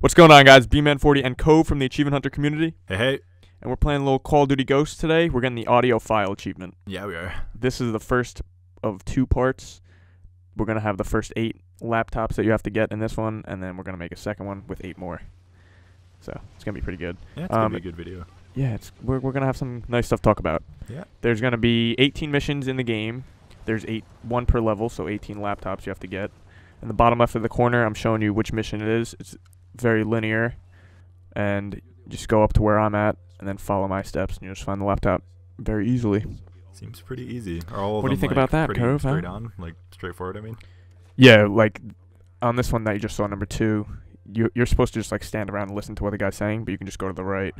What's going on, guys? Bmann40 and Cove from the Achievement Hunter community, Hey, hey. and we're playing a little Call of Duty Ghosts today. We're getting the Audiophile achievement. Yeah, we are. This is the first of two parts. We're gonna have the first eight laptops that you have to get in this one, and then we're gonna make a second one with eight more. So it's gonna be pretty good. Yeah, it's Um, gonna be a good video. Yeah, it's we're we're gonna have some nice stuff to talk about. Yeah. There's gonna be 18 missions in the game. There's eight, one per level, so 18 laptops you have to get. In the bottom left of the corner, I'm showing you which mission it is. It's very linear, and just go up to where I'm at, and then follow my steps, and you just find the laptop very easily. Seems pretty easy. Are all What do you think like, about that, pretty Cove, huh? Straight on, like straightforward. I mean. Yeah, like on this one that you just saw, number two, you you're supposed to just like stand around and listen to what the guy's saying, but you can just go to the right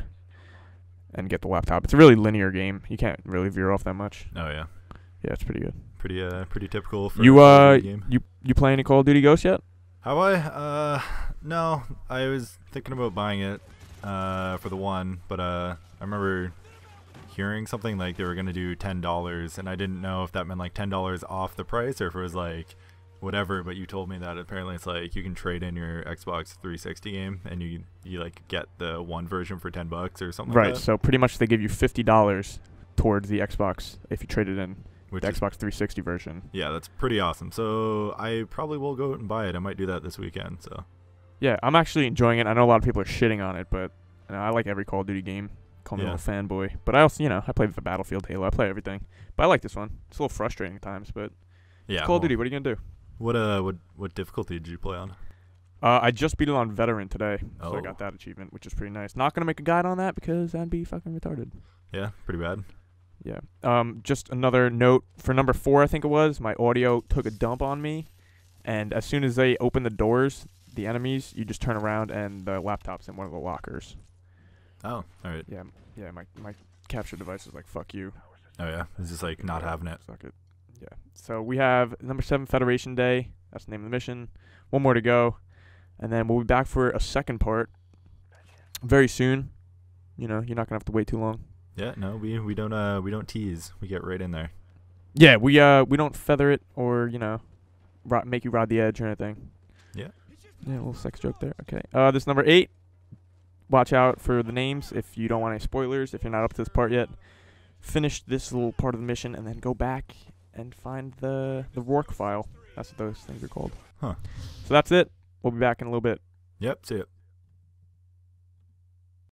and get the laptop. It's a really linear game. You can't really veer off that much. Oh yeah. Yeah, it's pretty good. Pretty uh, pretty typical for You a Call uh, Duty game. you you play any Call of Duty Ghosts yet? Have I? Uh, no. I was thinking about buying it, uh, for the one, but uh, I remember hearing something like they were gonna do ten dollars, and I didn't know if that meant like ten dollars off the price or if it was like whatever. But you told me that apparently it's like you can trade in your Xbox 360 game, and you you like get the one version for ten bucks or something. right. Like that, So pretty much they give you fifty dollars towards the Xbox if you trade it in which the Xbox 360 version. Yeah, that's pretty awesome. So I probably will go out and buy it. I might do that this weekend. So Yeah, I'm actually enjoying it. I know a lot of people are shitting on it, but you know, I like every Call of Duty game. Call me Yeah. a little fanboy, but I also, you know, I play the Battlefield, Halo. I play everything, but I like this one. It's a little frustrating at times, but yeah, Call of Duty. What are you gonna do? What uh, what what difficulty did you play on? Uh, I just beat it on veteran today, so I Oh. got that achievement, which is pretty nice. Not gonna make a guide on that because that'd be fucking retarded. Yeah, pretty bad. Yeah. Um, just another note for number four, I think it was. My audio took a dump on me, and as soon as they opened the doors, the enemies, you just turn around and the laptop's in one of the lockers. Oh, all right. Yeah, yeah. My my capture device is like fuck you. Oh yeah, it's just like not Yeah, having it. Suck it. Yeah. So we have number seven Federation Day. That's the name of the mission. One more to go, and then we'll be back for a second part very soon. You know, you're not gonna have to wait too long. Yeah, no, we we don't uh we don't tease. We get right in there. Yeah, we uh we don't feather it or you know, ro- make you ride the edge or anything. Yeah. Yeah, a little sex joke there. Okay. Uh, this number eight. Watch out for the names if you don't want any spoilers. If you're not up to this part yet, finish this little part of the mission and then go back and find the the Rorke file. That's what those things are called. Huh. So that's it. We'll be back in a little bit. Yep, see it.